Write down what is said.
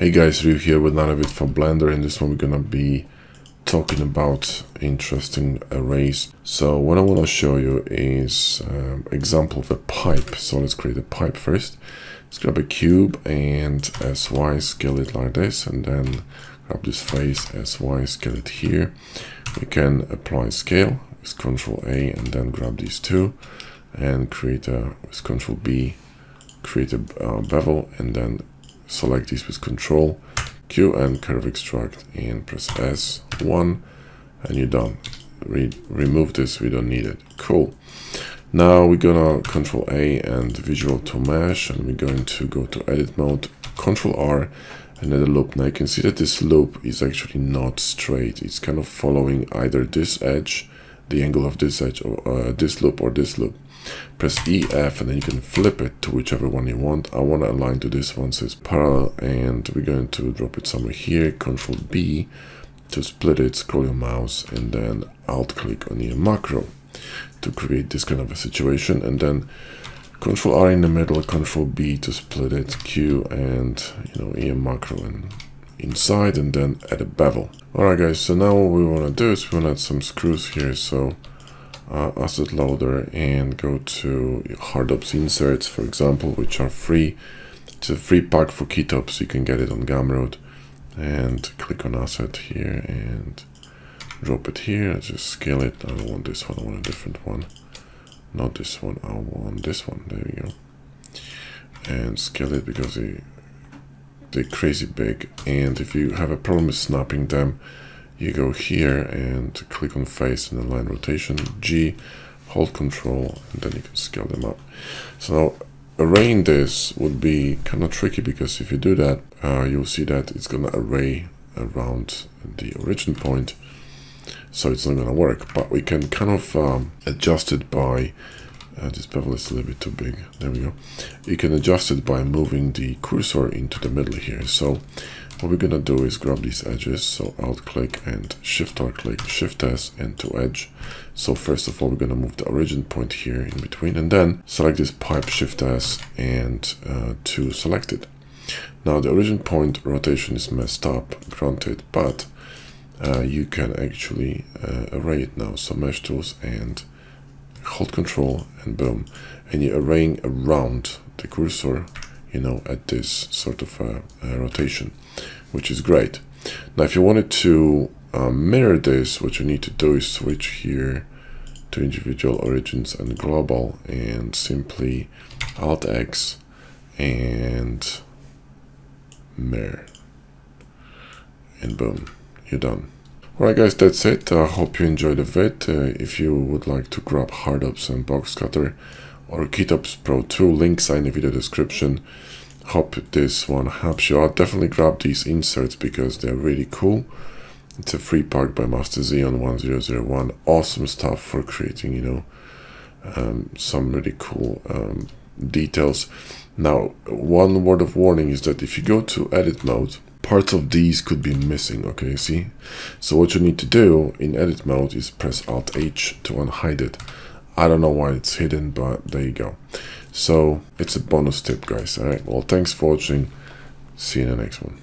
Hey guys, Ryuu here with another bit for Blender. In this one we're gonna be talking about interesting arrays. So what I want to show you is um, example of a pipe. So let's create a pipe first. Let's grab a cube and SY scale it like this and then grab this face SY scale it here. We can apply scale with Control A and then grab these two and create a with Control B create a uh, bevel and then select this with Control Q and curve extract and press S1 and you're done. Re remove this, we don't need it. Cool. Now we're gonna Control A and Visual to Mesh and we're going to go to Edit Mode, Control R and add a loop. Now you can see that this loop is actually not straight. It's kind of following either this edge, the angle of this edge, or uh, this loop or this loop press EF and then you can flip it to whichever one you want. I want to align to this one so it's parallel and we're going to drop it somewhere here, Control B to split it, scroll your mouse and then alt click on your macro to create this kind of a situation and then Control R in the middle, Control B to split it, Q and you know EM macro and inside and then add a bevel. Alright guys, so now what we want to do is we want to add some screws here. So uh, asset loader and go to Hardops inserts, for example, which are free. It's a free pack for KitOps. You can get it on Gumroad and click on asset here and drop it here. just scale it. I don't want this one. I want a different one. Not this one. I want this one. There we go. And scale it because they they're crazy big. And if you have a problem with snapping them, you go here and click on face and align rotation G hold control and then you can scale them up. So now arraying this would be kind of tricky because if you do that uh, you'll see that it's gonna array around the origin point so it's not gonna work. But we can kind of um, adjust it by uh, this bevel is a little bit too big. There we go. You can adjust it by moving the cursor into the middle here. So what we're gonna do is grab these edges. So alt click and shift R click shift S and to edge. So first of all we're gonna move the origin point here in between and then select this pipe shift S and uh, to select it. Now the origin point rotation is messed up granted but uh, you can actually uh, array it now. So mesh tools and hold control and boom and you're arraying around the cursor you know, at this sort of uh, uh, rotation, which is great. Now, if you wanted to um, mirror this, what you need to do is switch here to individual origins and global and simply Alt X and mirror. And boom, you're done. Alright guys, that's it. I hope you enjoyed the vid. Uh, if you would like to grab Hardops and Boxcutter or KitOps Pro 2 links are in the video description. Hope this one helps you out. Definitely grab these inserts because they're really cool. It's a free pack by Master Xeon 1001. Awesome stuff for creating, you know, um, some really cool um, details. Now, one word of warning is that if you go to edit mode, parts of these could be missing, okay, see? So what you need to do in edit mode is press Alt H to unhide it. I don't know why it's hidden, but there you go. So it's a bonus tip, guys. All right. Well, thanks for watching. See you in the next one.